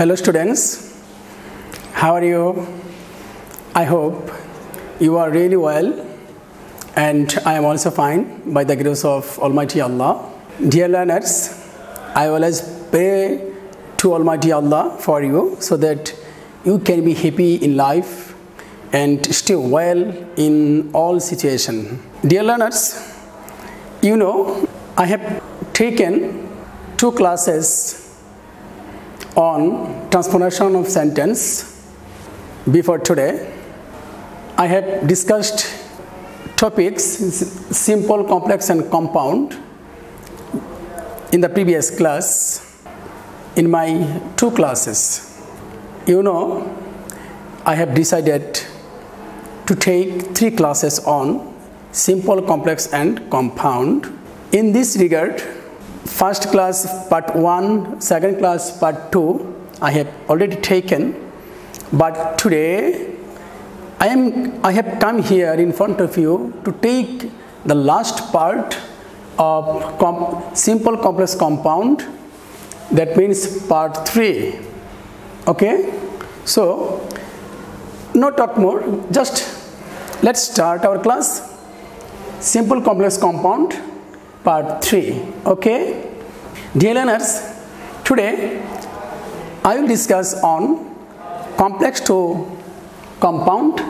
Hello students, how are you? I hope you are really well and I am also fine by the grace of Almighty Allah. Dear learners, I always pray to Almighty Allah for you so that you can be happy in life and stay well in all situation. Dear learners, you know I have taken two classes on transformation of sentence before today. I have discussed topics simple, complex, and compound in the previous class in my two classes. You know, I have decided to take three classes on simple, complex, and compound. In this regard, first class part 1 second class part 2 i have already taken. But today i am i have come here in front of you to take the last part of simple complex compound. That means part 3 okay? So no talk more. Just let's start our class. Simple complex compound part 3 okay? Dear learners today i will discuss on complex to compound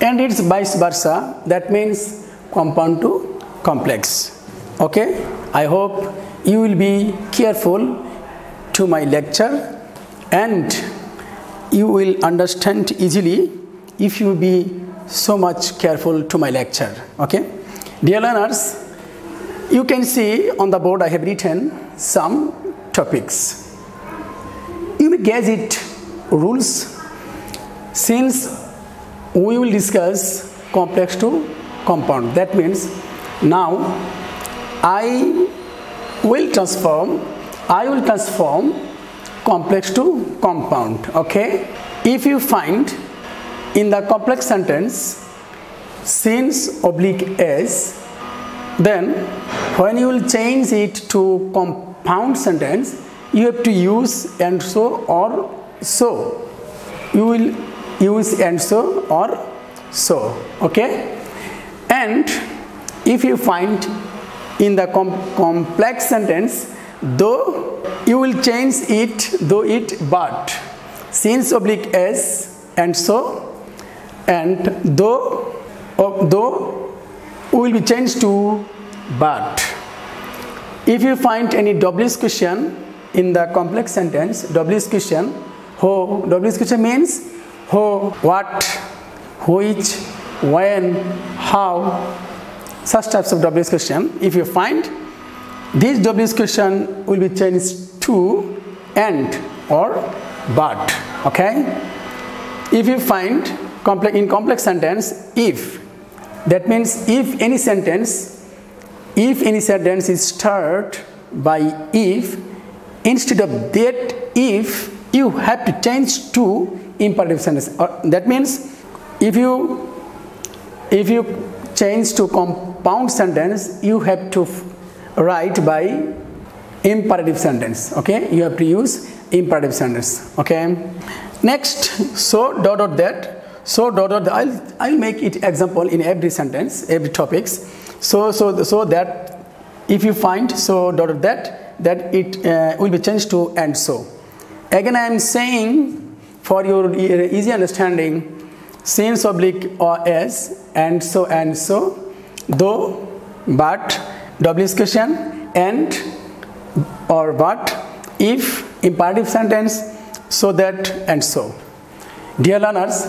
and its vice versa that means compound to complex okay? I hope you will be careful to my lecture and you will understand easily if you be so much careful to my lecture okay? Dear learners you can see on the board I have written some topics. You may guess it rules since we will discuss complex to compound. That means now I will transform I will transform complex to compound. Okay. If you find in the complex sentence since oblique s then when you will change it to compound sentence you have to use and so or so. You will use and so or so okay? And if you find in the com complex sentence though you will change it though it but since oblique s and so and though though will be changed to but if you find any WH question in the complex sentence, WH question, who, WH question means who, what, which, when, how, such types of WH question. If you find this WH question will be changed to and or but, okay? If you find complex, in complex sentence, if, that means if any sentence if any sentence is start by if instead of that if you have to change to imperative sentence. Uh, that means if you if you change to compound sentence you have to write by imperative sentence okay? You have to use imperative sentence okay? Next so dot dot that so dot I'll I'll make it example in every sentence every topics. So so so that if you find so dot that that it uh, will be changed to and so. Again i am saying for your easy understanding since oblique or as and so and so though but double question and or but if imperative sentence so that and so. Dear learners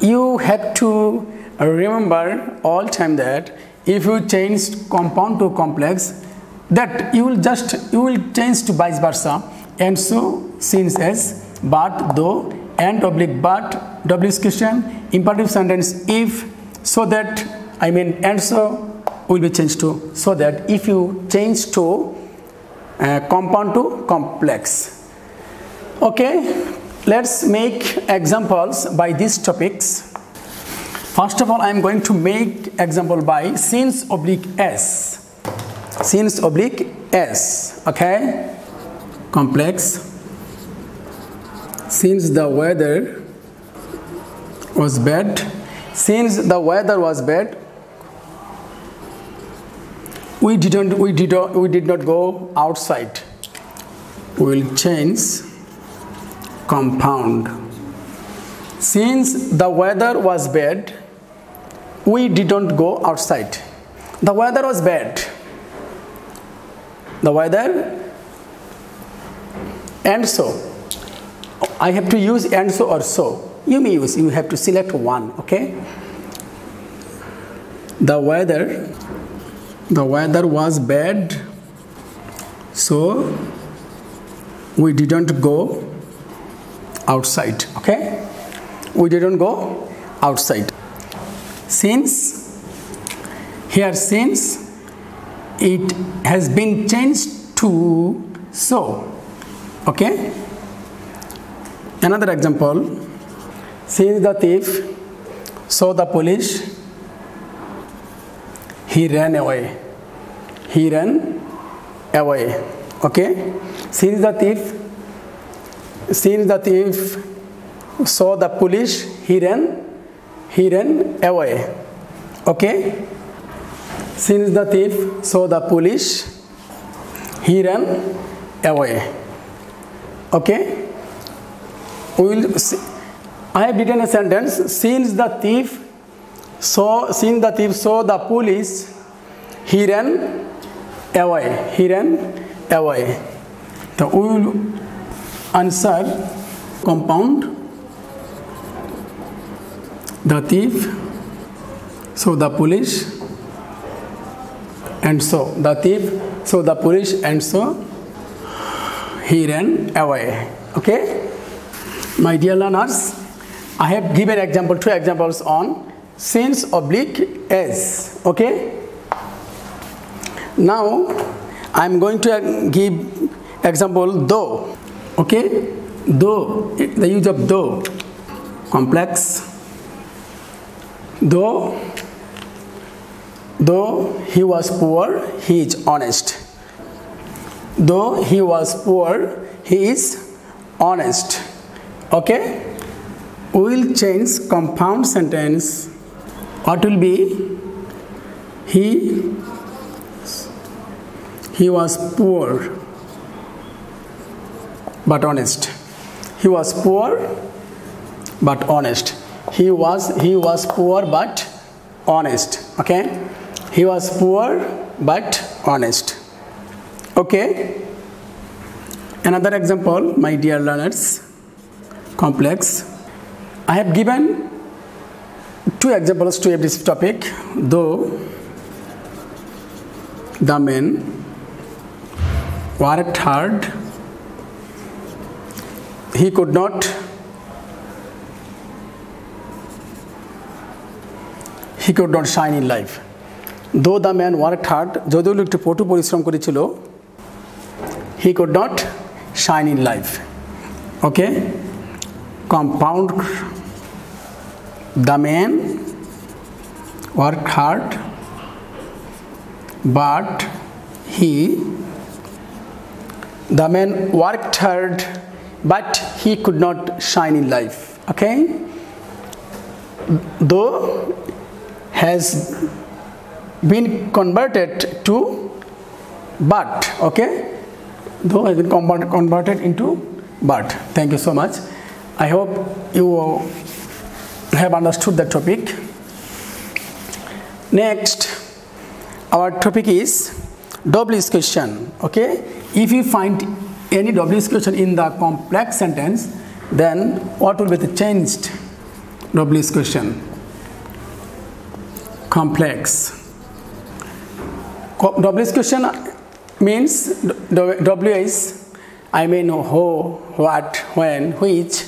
you have to remember all time that if you change compound to complex that you will just you will change to vice versa. And so since as but though and oblique but WH question imperative sentence if so that I mean and so will be changed to so that if you change to uh, compound to complex. Okay let's make examples by these topics First of all, I am going to make example by since oblique s. Since oblique s, okay? Complex since the weather was bad, since the weather was bad, we didn't we did we did not go outside. We'll change compound. Since the weather was bad, we didn't go outside. The weather was bad. The weather and so. I have to use and so or so. You may use, you have to select one, okay? The weather, the weather was bad, so we didn't go outside, okay? We didn't go outside. Since, here since, it has been changed to so, okay? Another example, since the thief saw the police, he ran away. He ran away. Okay? Since the thief, since the thief saw the police, he ran, he ran away. Okay? Since the thief saw the police, he ran away. Okay? we will see, I have written a sentence since the thief saw since the thief saw the police he ran away he ran away so we will answer. Compound. The thief. So the police. And so the thief. So the police and so he ran away. Okay? My dear learners, I have given example, two examples on since oblique as. Okay. Now I am going to give example though. Okay. Though the use of though complex. Though though he was poor, he is honest. Though he was poor, he is honest. Okay? We will change compound sentence. What will be? He. He was poor but honest. He was poor but honest. He was he was poor but honest. Okay? He was poor but honest. Okay? Another example my dear learners complex. I have given two examples to this topic, though the men worked hard, he could not he could not shine in life. Though the man work hard যদিও একটু পটু পরিশ্রম করেছিল he could not shine in life okay compound the man worked hard but he the man worked hard but he could not shine in life okay though has been converted to but okay though has been converted into but thank you so much I hope you have understood the topic. Next, our topic is WH question. Okay, if you find any WH question in the complex sentence, then what will be the changed WH question? Complex. WH question means WH. I mean who, what, when, which,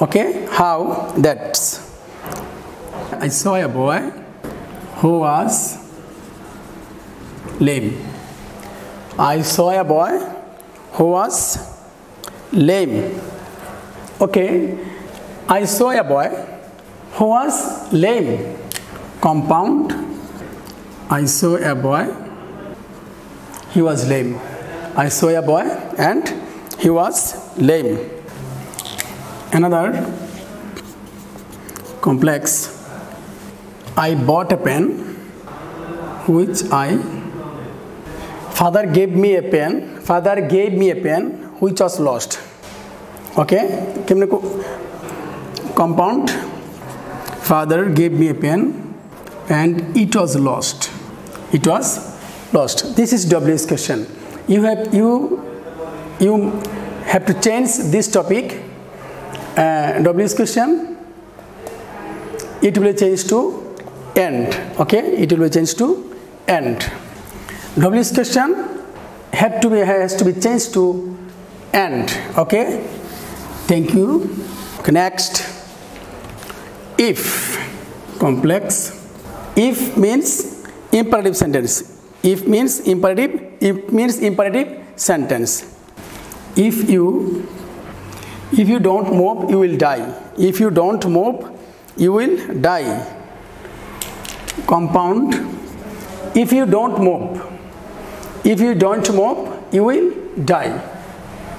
Okay, how? That's. I saw a boy who was lame. I saw a boy who was lame. Okay, I saw a boy who was lame. Compound. I saw a boy. He was lame. I saw a boy and he was lame. another complex i bought a pen which i father gave me a pen father gave me a pen which was lost okay কেমনে compound father gave me a pen and it was lost it was lost this is w's question you have you you have to change this topic uh, w's question it will change to end okay it will change to end w's question have to be has to be changed to end okay? Thank you. Okay, next. If complex. If means imperative sentence. If means imperative if means imperative sentence. If you if you don't move you will die. If you don't move you will die. Compound. If you don't move if you don't move you will die.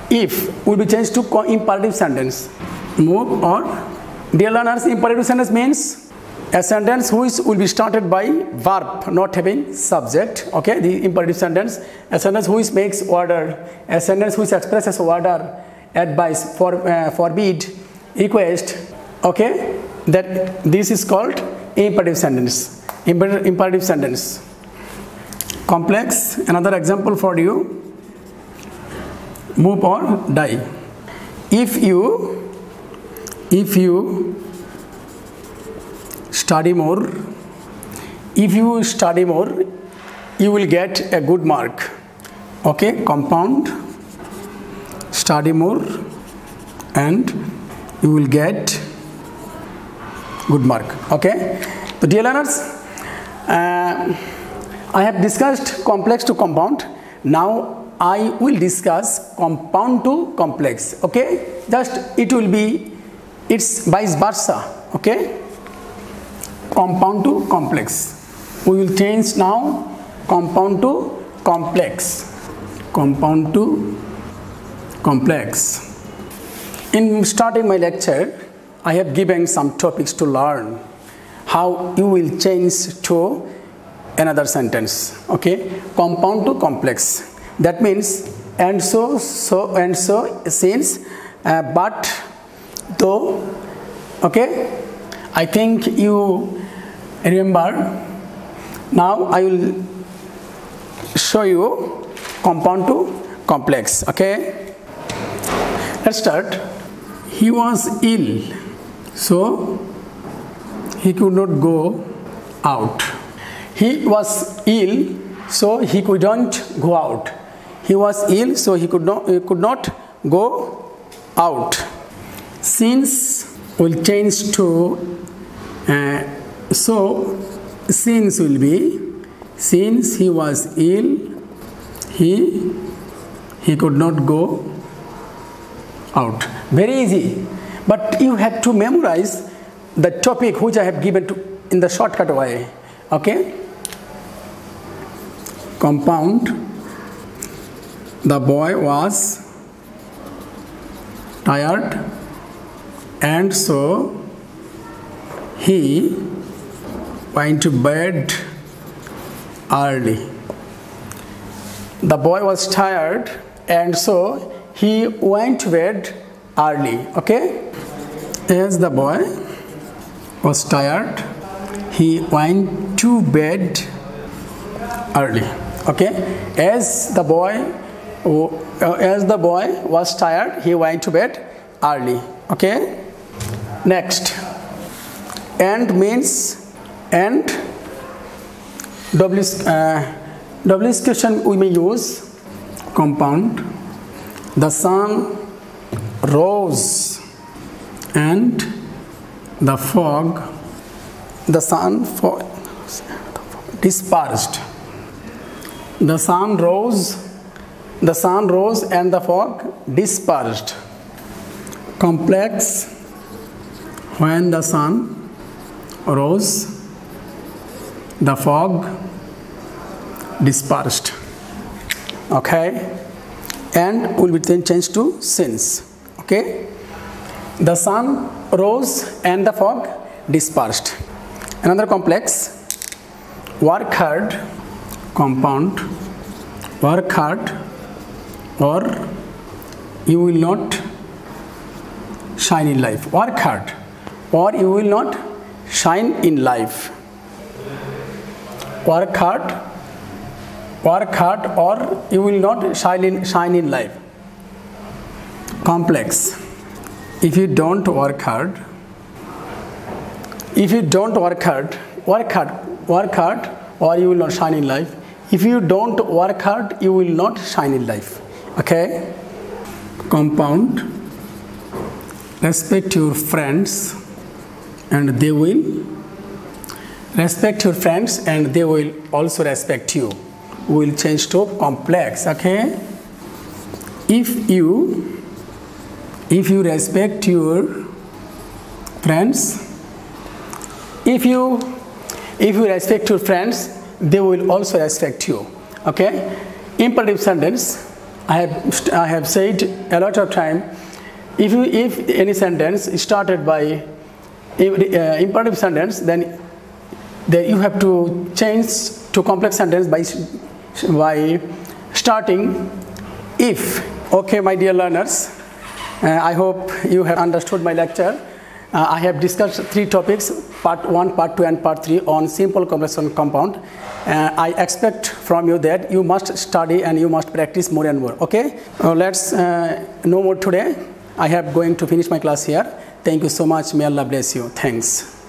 If will be changed to imperative sentence. Move or dear learners imperative sentence means a sentence which will be started by verb not having subject okay? The imperative sentence a sentence which makes order a sentence which expresses order advice for uh, forbid request okay? That this is called imperative sentence. Imperative sentence complex. Another example for you. Move or die. If you if you study more if you study more you will get a good mark. Okay? Compound. Study more and you will get good mark. Okay? So dear learners uh, i have discussed complex to compound. Now i will discuss compound to complex okay? Just it will be it's vice versa okay? Compound to complex. We will change now compound to complex. Compound to complex. In starting my lecture i have given some topics to learn. How you will change to another sentence okay? Compound to complex. That means and so so and so since uh, but though okay? I think you remember. Now i will show you compound to complex okay? Let's start. He was ill so he could not go out he was ill so he couldn't go out. He was ill so he could not he could not go out. Since will change to uh, so since will be since he was ill he he could not go out. Very easy. But you have to memorize the topic which i have given to in the shortcut way. Okay compound the boy was tired and so he went to bed early. The boy was tired and so he went to bed early okay? As the boy was tired. He went to bed early okay? As the boy uh, as the boy was tired he went to bed early. Okay? Next. And means and double uh, we may use compound the sun rose and the fog the sun fog dispersed the sun rose the sun rose and the fog dispersed. Complex. When the sun rose the fog dispersed. Okay? And will be then changed to since. Okay? The sun rose and the fog dispersed. Another complex, work hard, compound, work hard, or you will not shine in life. Work hard, or you will not shine in life. Work hard, work hard, or you will not shine in, shine in life. Complex. If you don't work hard, if you don't work hard, work hard, work hard, or you will not shine in life. If you don't work hard, you will not shine in life. Okay? Compound. Respect your friends, and they will respect your friends, and they will also respect you. We will change to complex. Okay? If you if you respect your friends if you if you respect your friends they will also respect you okay? Imperative sentence i have i have said a lot of time if you if any sentence is started by uh, imperative sentence then you have to change to complex sentence by by starting if okay my dear learners? Uh, i hope you have understood my lecture. Uh, I have discussed three topics, part 1, part 2 and part 3 on simple complex compound. Uh, I expect from you that you must study and you must practice more and more, okay? Uh, let's uh, know more today. I have going to finish my class here. Thank you so much. May Allah bless you. Thanks.